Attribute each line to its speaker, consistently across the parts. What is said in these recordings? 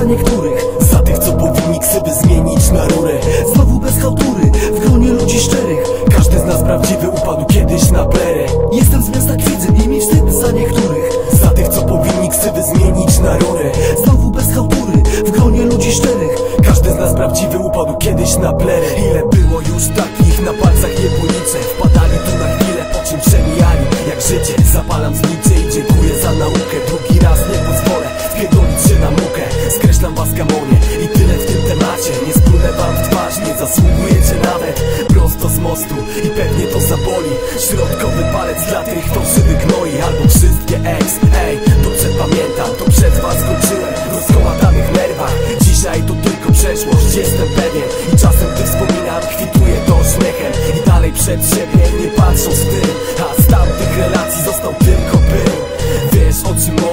Speaker 1: za niektórych. Za tych, co powinni ksywy zmienić na rurę. Znowu bez chałtury, w gronie ludzi szczerych. Każdy z nas prawdziwy upadł kiedyś na plerę Jestem z miasta Kwidzyn i mi wstyd za niektórych. Za tych, co powinni ksywy zmienić na rurę. Znowu bez chałtury, w gronie ludzi szczerych. Każdy z nas prawdziwy upadł kiedyś na plerę Ile było już takich na palcach nie policzę Wpadali tu na chwilę, po czym przemijali Jak życie, zapalam znicze i dziękuję za naukę. Drugi raz nie pozwolę wpierdolić się na mukę. Skreślam was gamonie i tyle w tym temacie. Nie splunę wam w twarz, nie zasługujecie nawet Prosto z mostu. I pewnie to zaboli. Środkowy palec dla tych, szyby gnoi. Albo wszystkie ex, ej, dobrze pamiętam To przed was skończyłem w rozkołatanych nerwach. Dzisiaj to tylko przeszłość, jestem pewien. I czasem gdy wspominam, kwituję to śmiechem. I dalej przed siebie, nie patrząc w tył A z tamtych relacji został tylko pył. Wiesz o czym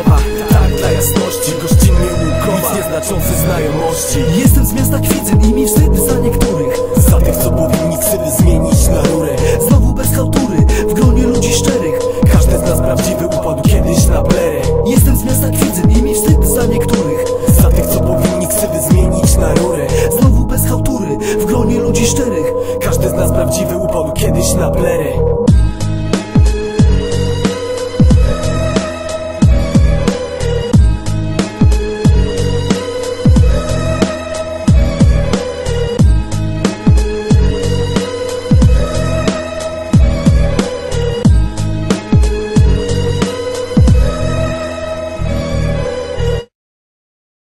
Speaker 1: znajomości Jestem z miasta Kwidzyn i mi wstyd za niektórych. Za tych, co powinni ksywy zmienić na rurę Znowu bez chałtury, w gronie ludzi szczerych. Każdy z nas prawdziwy upadł kiedyś na plerę Jestem z miasta Kwidzyn i mi wstyd za niektórych. Za tych, co powinni ksywy zmienić na rurę Znowu bez chałtury, w gronie ludzi szczerych. Każdy z nas prawdziwy upadł kiedyś na plerę